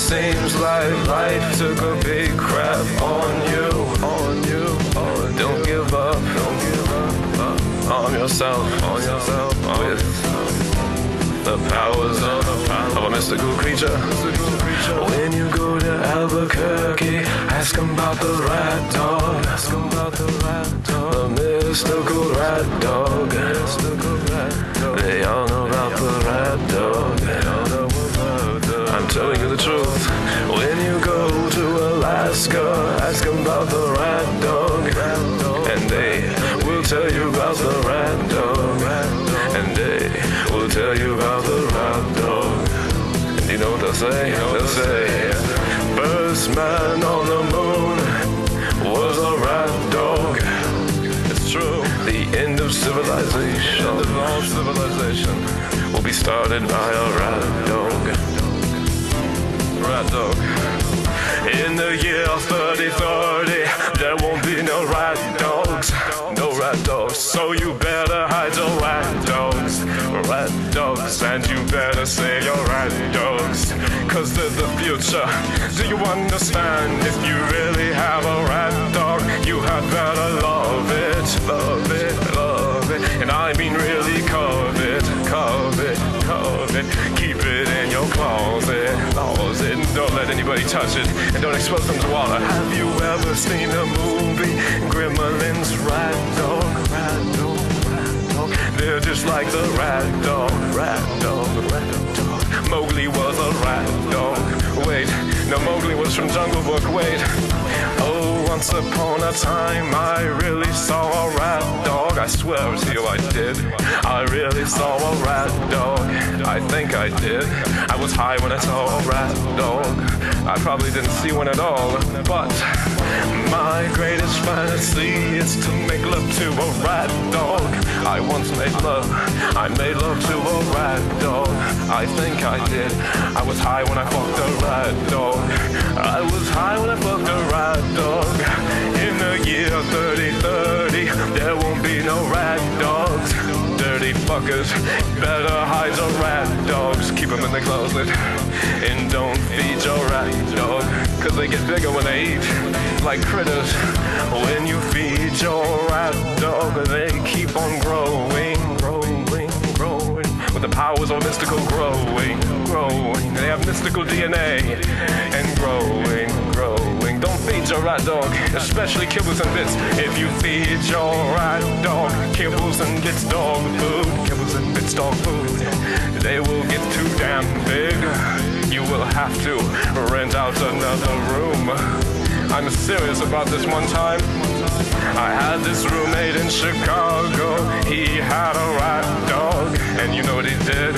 seems like life took a big crap on you, on you, on Don't give up, don't give up, uh, on yourself, on yourself, with the powers of, of a mystical creature. When you go to Albuquerque, ask 'em about the rat dog. Ask 'em about the rat dog. The mystical rat dog. Mystical rat dog. They all know about the rat dog. Telling you the truth. When you go to Alaska, ask about the rat dog. And they will tell you about the rat dog. And they will tell you about the rat dog. And you know what they'll say? They'll say, first man on the moon was a rat dog. It's true. The end of civilization. The end of all civilization will be started by a rat dog. Rat dog. In the year 3030, there won't be no rat dogs. No rat dogs. So you better hide your rat dogs. Rat dogs. And you better say your rat dogs. Cause they're the future. Do you understand? If you really have a rat dog, you had better. Love it, don't let anybody touch it. And don't expose them to water. Have you ever seen a movie Gremlins Rat Dog? Rat Dog, Rat Dog. They're just like the rat dog, rat dog, rat dog. Mowgli was a rat dog. Wait, no, Mowgli was from Jungle Book. Wait. Once upon a time, I really saw a rat dog. I swear to you, I did. I really saw a rat dog. I think I did. I was high when I saw a rat dog. I probably didn't see one at all, but my greatest fantasy is to make love to a rat dog. I once made love. I made love to a rat dog. I think I did. I was high when I fucked a rat dog. I was high when I fucked a rat Dirty better hide your rat dogs. Keep them in the closet. And don't feed your rat dog. Cause they get bigger when they eat. Like critters. When you feed your rat dog, they keep on growing, growing, growing. With the powers of mystical growing, growing. They have mystical DNA. Your rat dog, especially kibbles and bits. If you feed your rat dog kibbles and bits dog food, kibbles and bits dog food, they will get too damn big. You will have to rent out another room. I'm serious about this one time. I had this roommate in Chicago. He had a rat dog, and you know what he did?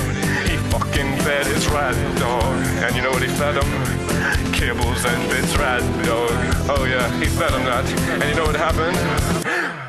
He fucking fed his rat dog, and you know what he fed him? Kibbles and bits rat dog. Oh yeah, he fed him that, and you know what happened?